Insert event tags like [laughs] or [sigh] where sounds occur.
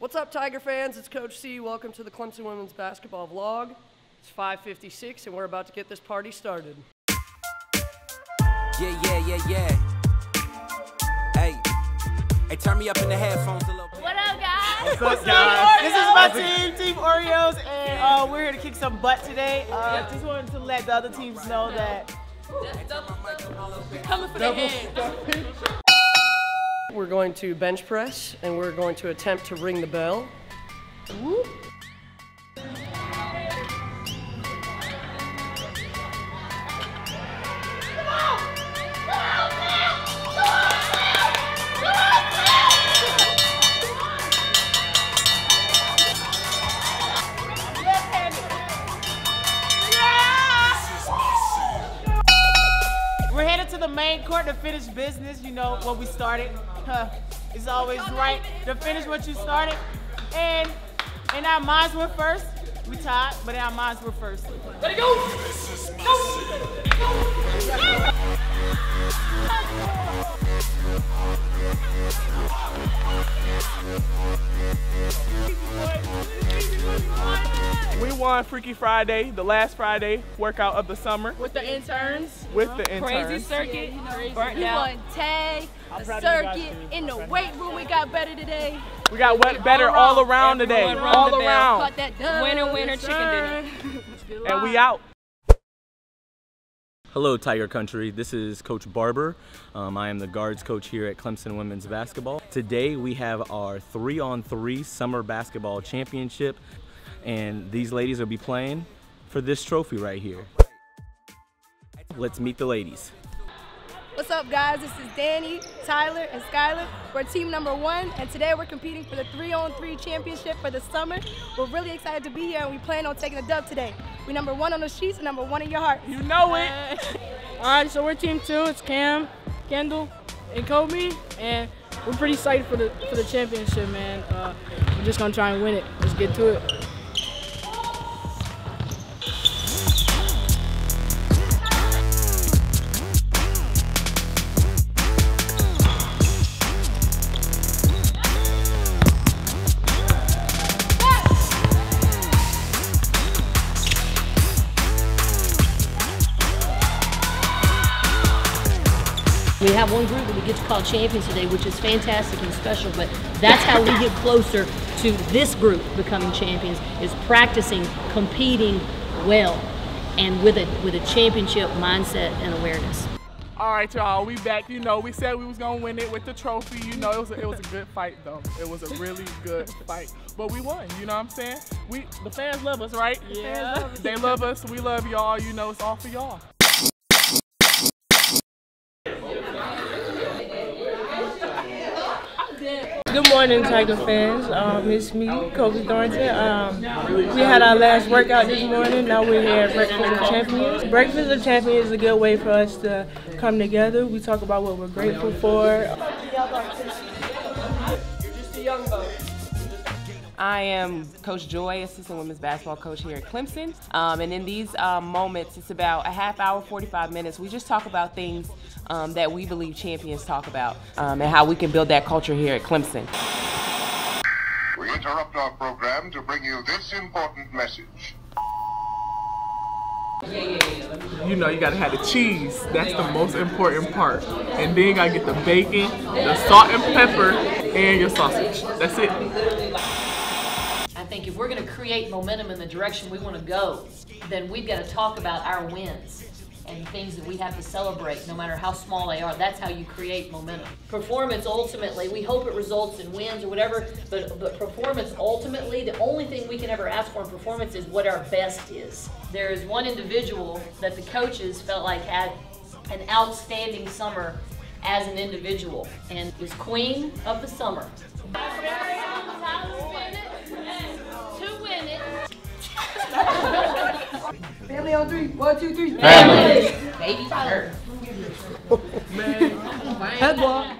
What's up, Tiger fans? It's Coach C. Welcome to the Clemson women's basketball vlog. It's 5:56, and we're about to get this party started. Yeah, yeah, yeah, yeah. Hey, hey, turn me up in the headphones a little bit. What up, guys? What's up, guys? This is my team, Team Oreos, and uh, we're here to kick some butt today. Uh, Just wanted to let the other teams know that Coming for the head. We're going to bench press, and we're going to attempt to ring the bell. Whoop. we're headed to the main court to finish business. You know what we started. Huh. It's always right to finish what you started. And in our minds, we're first. We tied, but in our minds, we're first. Let it go. We won Freaky Friday, the last Friday workout of the summer With the interns. with the interns. Crazy circuit. Burnt We won tag, the proud of circuit, in the weight room we got better today. We got wet better all around today, Everyone all the around, that dub. Winner, winner, chicken dinner. [laughs] and we out. Hello, Tiger Country. This is Coach Barber. Um, I am the guards coach here at Clemson Women's Basketball. Today we have our three on three summer basketball championship, and these ladies will be playing for this trophy right here. Let's meet the ladies. What's up, guys? This is Danny, Tyler, and Skylar. We're team number one, and today we're competing for the three-on-three championship for the summer. We're really excited to be here, and we plan on taking a dub today. We're number one on the sheets and number one in your heart. You know it. [laughs] All right, so we're team two. It's Cam, Kendall, and Kobi, and we're pretty excited for the for the championship, man. Uh, we're just gonna try and win it. Let's get to it. We have one group that we get to call champions today, which is fantastic and special, but that's how we get closer to this group becoming champions, is practicing, competing well, and with a, with a championship mindset and awareness. All right, y'all, we back. You know, we said we was gonna win it with the trophy. You know, it was a, it was a good fight though. It was a really good fight, but we won. You know what I'm saying? We the fans love us, right? Yeah. They love us. We love y'all. You know, it's all for y'all. Good morning, Tiger fans. Um, it's me, Kobi Thornton. Um, we had our last workout this morning. Now we're here at Breakfast of Champions. Breakfast of Champions is a good way for us to come together. We talk about what we're grateful for. I am Coach Joy, assistant women's basketball coach here at Clemson. Um, and in these um, moments, it's about a half hour, 45 minutes. We just talk about things um, that we believe champions talk about um, and how we can build that culture here at Clemson. We interrupt our program to bring you this important message. You know, you gotta have the cheese. That's the most important part. And then you gotta get the bacon, the salt and pepper, and your sausage. That's it. Think if we're going to create momentum in the direction we want to go, then we've got to talk about our wins and things that we have to celebrate, no matter how small they are. That's how you create momentum. Performance ultimately, we hope it results in wins or whatever, but, but performance ultimately, the only thing we can ever ask for in performance is what our best is. There is one individual that the coaches felt like had an outstanding summer as an individual and was queen of the summer. Family on three. One, two, three. Baby hurt. Man. Head block.